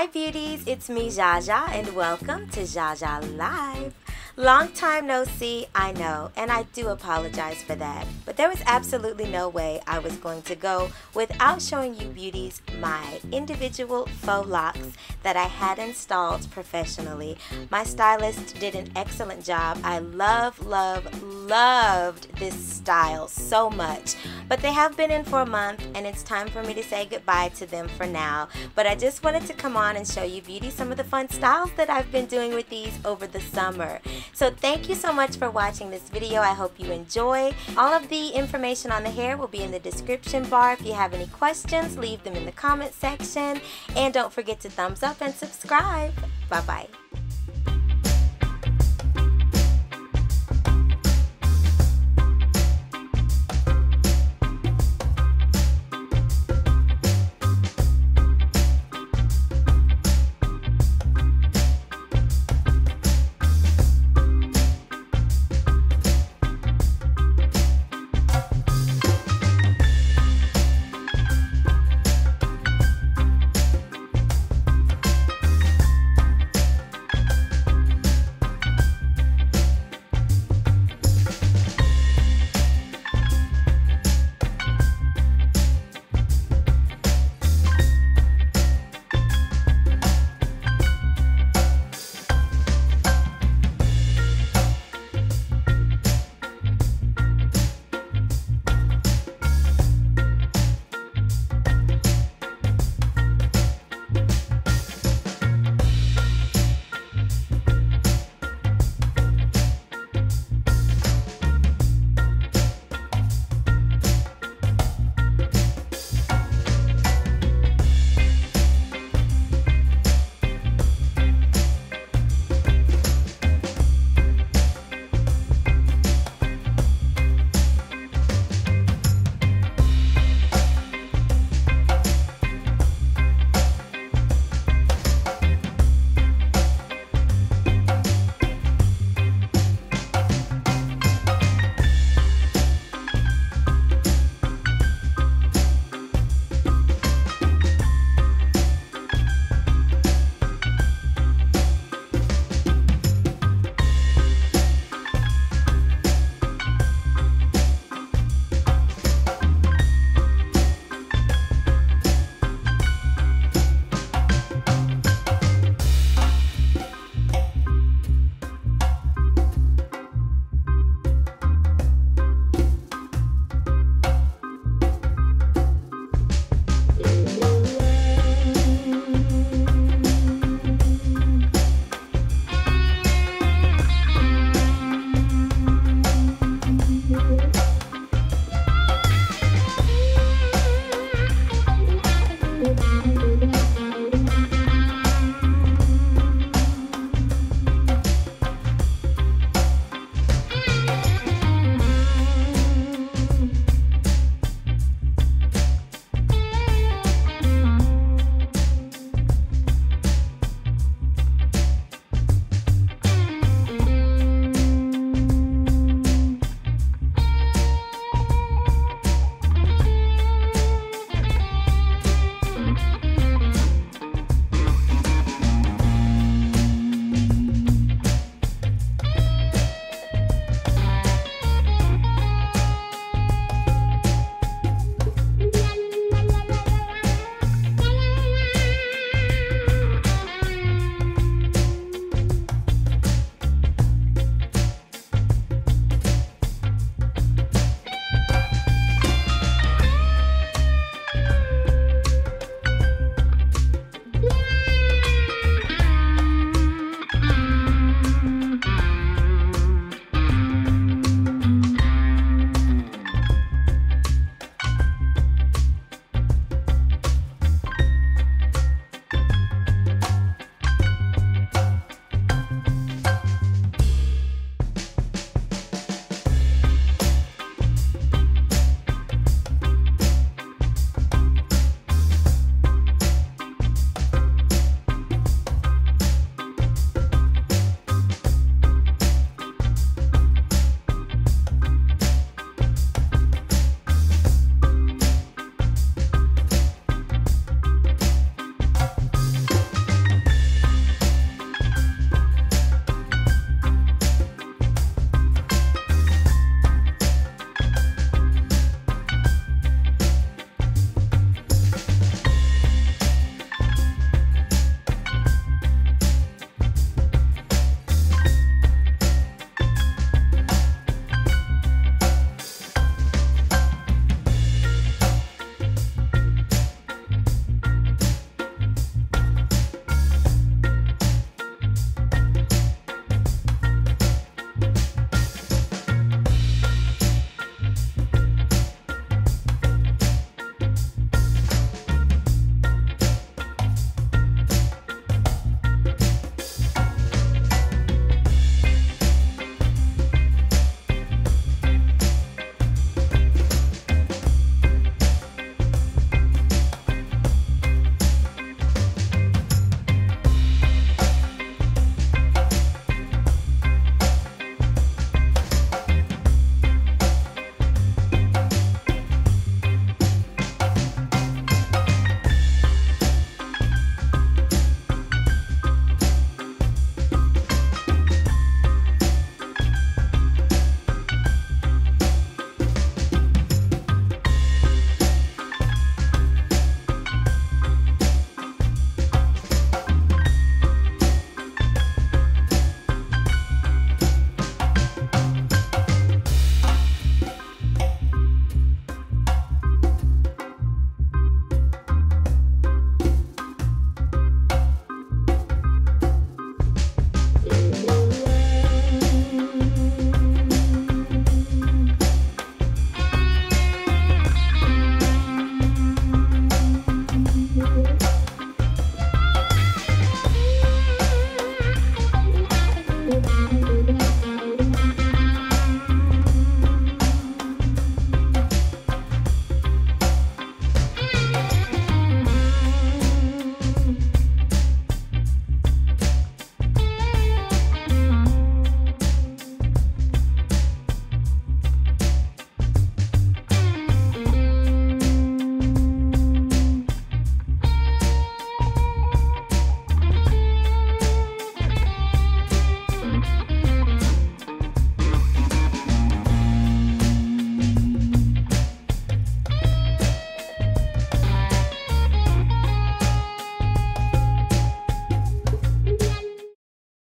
Hi beauties, it's me ZsjaZsja and welcome to ZsjaZsja Live. Long time no see, I know, and I do apologize for that. But there was absolutely no way I was going to go without showing you beauties my individual faux locks that I had installed professionally. My stylist did an excellent job. I love, love, loved this style so much. But they have been in for a month and it's time for me to say goodbye to them for now. But I just wanted to come on and show you beauty some of the fun styles that I've been doing with these over the summer. So thank you so much for watching this video. I hope you enjoy. All of the information on the hair will be in the description bar. If you have any questions, leave them in the comment section. And don't forget to thumbs up and subscribe. Bye-bye.